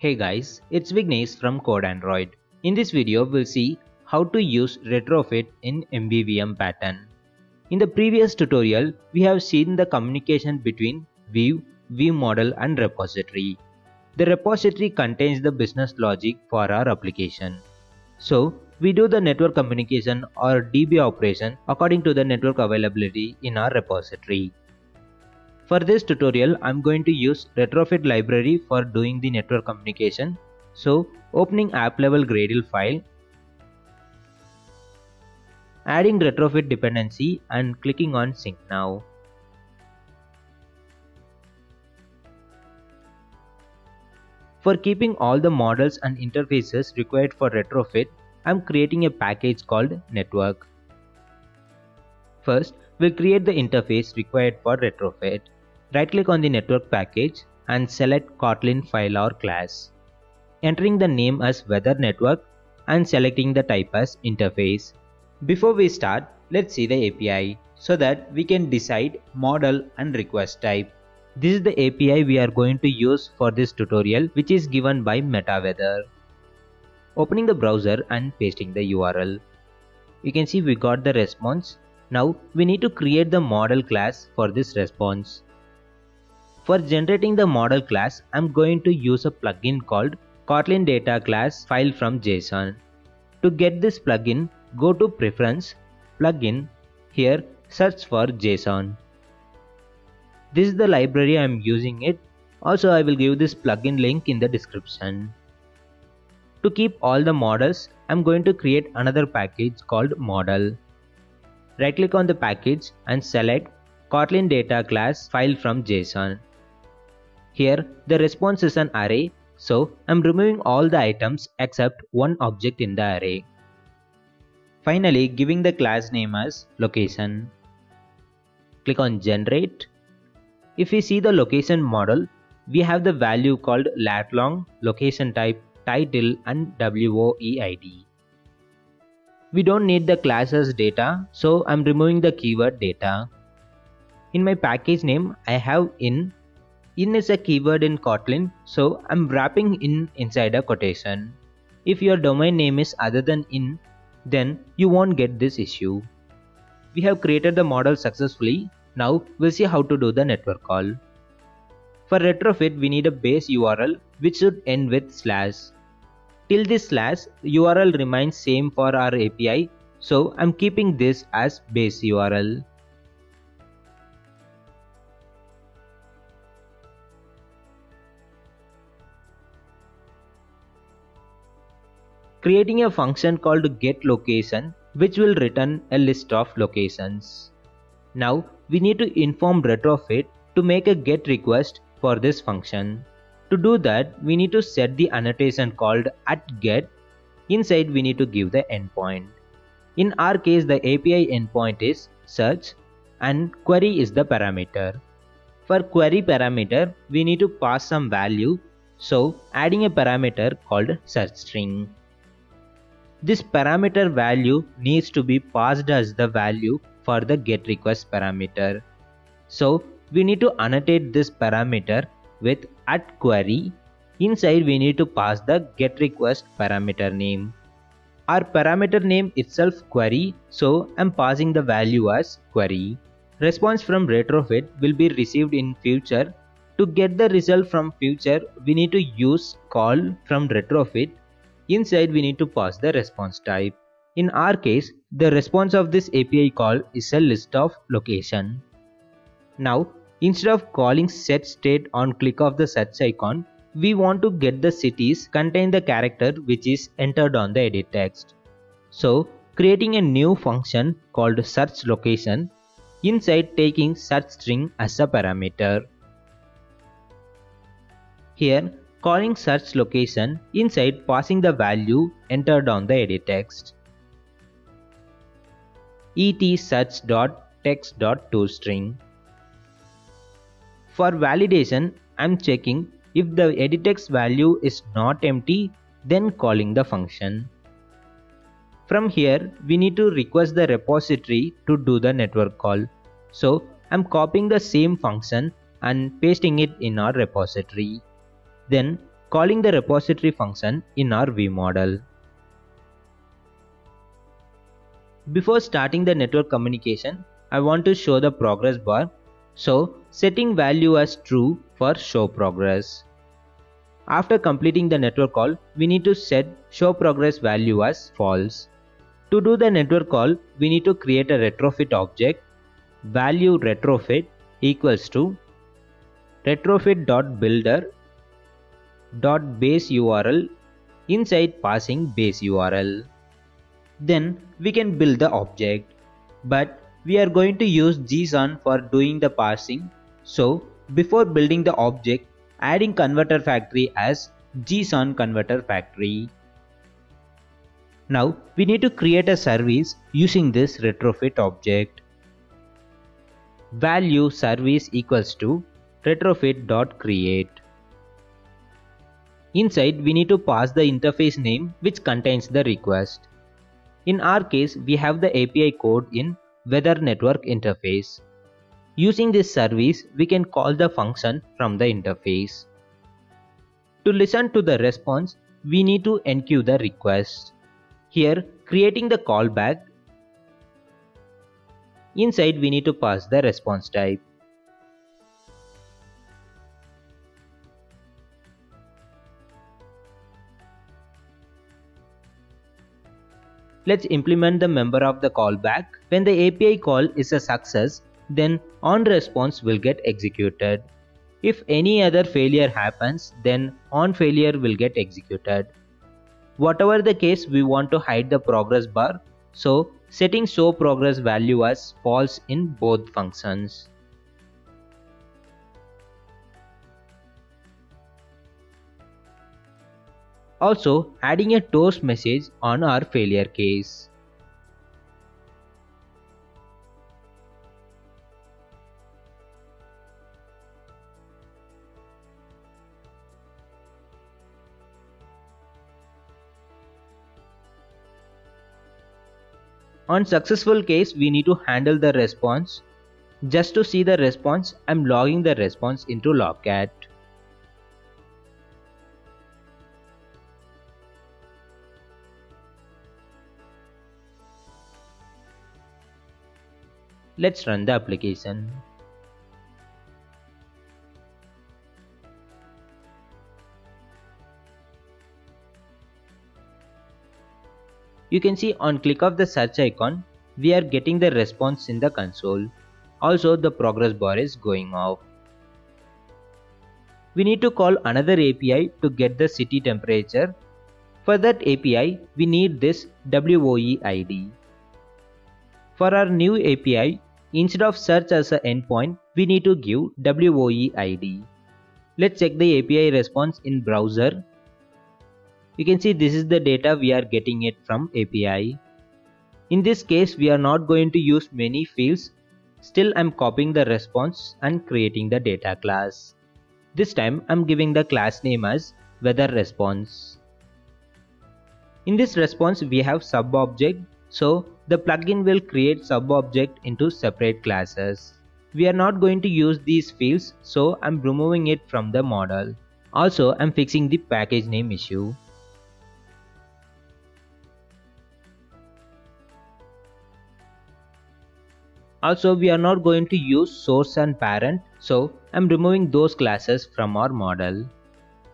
Hey guys, it's Vignesh from Code Android. In this video, we'll see how to use retrofit in MVVM pattern. In the previous tutorial, we have seen the communication between view, view model and repository. The repository contains the business logic for our application. So, we do the network communication or DB operation according to the network availability in our repository. For this tutorial, I'm going to use retrofit library for doing the network communication. So opening app level Gradle file, adding retrofit dependency and clicking on sync now. For keeping all the models and interfaces required for retrofit, I'm creating a package called network. First, we'll create the interface required for retrofit. Right click on the network package and select Kotlin file or class. Entering the name as weather network and selecting the type as interface. Before we start, let's see the API so that we can decide model and request type. This is the API we are going to use for this tutorial which is given by MetaWeather. Opening the browser and pasting the URL. You can see we got the response. Now we need to create the model class for this response. For generating the model class, I'm going to use a plugin called Kotlin Data Class File from JSON. To get this plugin, go to Preference, Plugin, here search for JSON. This is the library I am using it. Also I will give this plugin link in the description. To keep all the models, I'm going to create another package called model. Right click on the package and select Kotlin data class file from JSON. Here the response is an array so I'm removing all the items except one object in the array. Finally giving the class name as location. Click on generate. If we see the location model, we have the value called lat-long, location type, title and WOEID. We don't need the classes data so I'm removing the keyword data. In my package name I have in in is a keyword in Kotlin, so I'm wrapping in inside a quotation. If your domain name is other than in, then you won't get this issue. We have created the model successfully. Now we'll see how to do the network call. For retrofit, we need a base URL which should end with slash. Till this slash, URL remains same for our API, so I'm keeping this as base URL. Creating a function called getLocation which will return a list of locations. Now we need to inform retrofit to make a get request for this function. To do that we need to set the annotation called at get. Inside we need to give the endpoint. In our case the API endpoint is search and query is the parameter. For query parameter we need to pass some value so adding a parameter called search string. This parameter value needs to be passed as the value for the get request parameter. So we need to annotate this parameter with at query. Inside we need to pass the get request parameter name. Our parameter name itself query so I'm passing the value as query. Response from retrofit will be received in future. To get the result from future we need to use call from retrofit Inside we need to pass the response type. In our case, the response of this API call is a list of location. Now, instead of calling set state on click of the search icon, we want to get the cities contain the character which is entered on the edit text. So, creating a new function called search location inside taking search string as a parameter. Here calling search location inside passing the value entered on the edit text. et search.text.toString. For validation, I'm checking if the edit text value is not empty, then calling the function. From here, we need to request the repository to do the network call. So, I'm copying the same function and pasting it in our repository. Then calling the repository function in our vModel. Before starting the network communication, I want to show the progress bar. So setting value as true for show progress. After completing the network call, we need to set show progress value as false. To do the network call, we need to create a retrofit object value retrofit equals to retrofit.builder.base URL inside passing base URL. Then we can build the object. But we are going to use Gson for doing the parsing. So before building the object, adding converter factory as Gson converter factory. Now we need to create a service using this retrofit object. Value service equals to retrofit.create. Inside we need to pass the interface name which contains the request. In our case we have the API code in weather network interface. Using this service, we can call the function from the interface. To listen to the response, we need to enqueue the request. Here, creating the callback. Inside, we need to pass the response type. Let's implement the member of the callback. When the API call is a success, then on response will get executed. If any other failure happens, then on failure will get executed. Whatever the case, we want to hide the progress bar, so setting show progress value as false in both functions. Also, adding a toast message on our failure case. On successful case, we need to handle the response. Just to see the response, I'm logging the response into Logcat. Let's run the application. You can see on click of the search icon, we are getting the response in the console. Also the progress bar is going off. We need to call another API to get the city temperature. For that API, we need this WOE ID. For our new API, instead of search as an endpoint, we need to give WOE ID. Let's check the API response in browser you can see this is the data we are getting it from API. In this case, we are not going to use many fields. Still, I'm copying the response and creating the data class. This time, I'm giving the class name as weather response. In this response, we have sub-object. So, the plugin will create sub-object into separate classes. We are not going to use these fields, so I'm removing it from the model. Also, I'm fixing the package name issue. Also we are not going to use source and parent so I'm removing those classes from our model.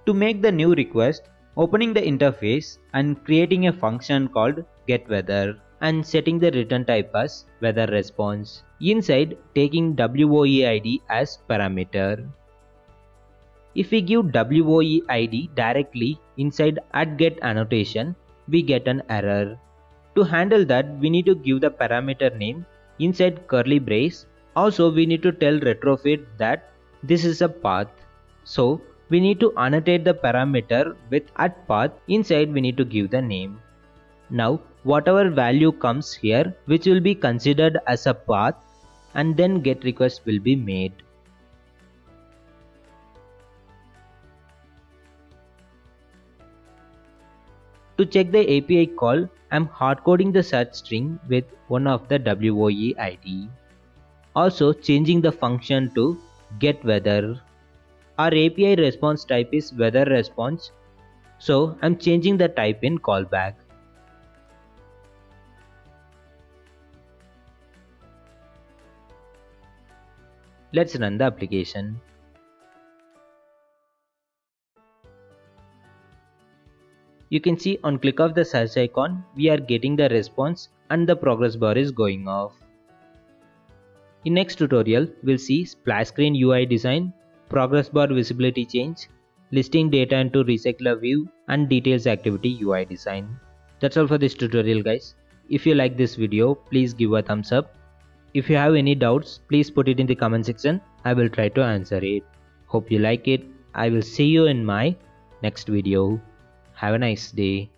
To make the new request, opening the interface and creating a function called getWeather and setting the return type as weather response. Inside taking WOEID as parameter. If we give WOEID directly inside at get annotation, we get an error. To handle that, we need to give the parameter name inside curly brace. Also we need to tell retrofit that this is a path. So we need to annotate the parameter with at path inside we need to give the name. Now whatever value comes here which will be considered as a path and then get request will be made. To check the API call, I'm hardcoding the search string with one of the WOE ID. Also changing the function to get weather. Our API response type is weather response. So I'm changing the type in callback. Let's run the application. You can see on click of the search icon, we are getting the response and the progress bar is going off. In next tutorial, we'll see splash screen UI design, progress bar visibility change, listing data into recycler view and details activity UI design. That's all for this tutorial guys. If you like this video, please give a thumbs up. If you have any doubts, please put it in the comment section. I will try to answer it. Hope you like it. I will see you in my next video. Have a nice day.